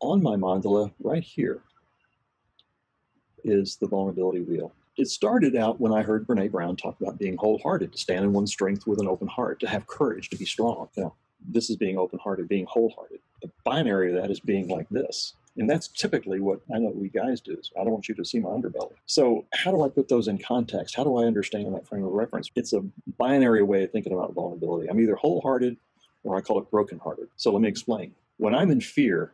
on my mandala right here is the vulnerability wheel. It started out when I heard Brene Brown talk about being wholehearted, to stand in one's strength with an open heart, to have courage, to be strong. You this is being open-hearted, being wholehearted. The binary of that is being like this. And that's typically what I know we guys do. Is I don't want you to see my underbelly. So how do I put those in context? How do I understand that frame of reference? It's a binary way of thinking about vulnerability. I'm either wholehearted or I call it brokenhearted. So let me explain. When I'm in fear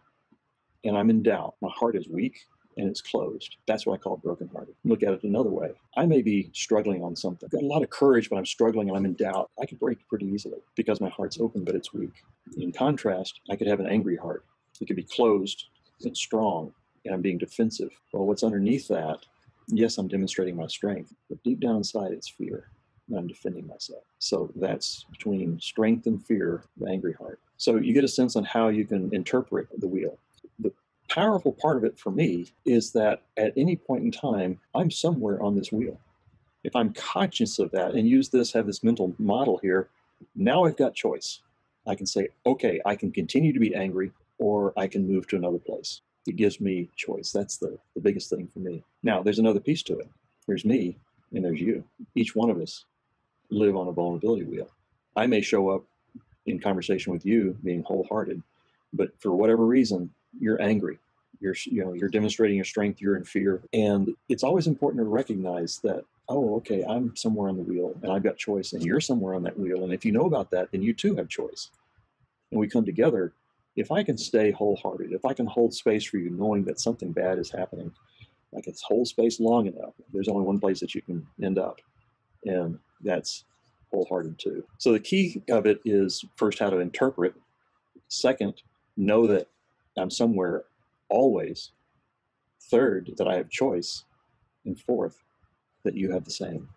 and I'm in doubt, my heart is weak and it's closed. That's what I call brokenhearted. Look at it another way. I may be struggling on something. I've got a lot of courage, but I'm struggling and I'm in doubt. I could break pretty easily because my heart's open, but it's weak. In contrast, I could have an angry heart. It could be closed, it's strong, and I'm being defensive. Well, what's underneath that? Yes, I'm demonstrating my strength, but deep down inside, it's fear. And I'm defending myself. So that's between strength and fear, the angry heart. So you get a sense on how you can interpret the wheel. Powerful part of it for me is that at any point in time, I'm somewhere on this wheel. If I'm conscious of that and use this, have this mental model here, now I've got choice. I can say, okay, I can continue to be angry or I can move to another place. It gives me choice. That's the, the biggest thing for me. Now, there's another piece to it. There's me and there's you. Each one of us live on a vulnerability wheel. I may show up in conversation with you being wholehearted, but for whatever reason, you're angry. You're, you know, you're demonstrating your strength. You're in fear, and it's always important to recognize that. Oh, okay, I'm somewhere on the wheel, and I've got choice, and you're somewhere on that wheel. And if you know about that, then you too have choice. And we come together. If I can stay wholehearted, if I can hold space for you, knowing that something bad is happening, I can hold space long enough. There's only one place that you can end up, and that's wholehearted too. So the key of it is first how to interpret. Second, know that I'm somewhere always. Third, that I have choice. And fourth, that you have the same.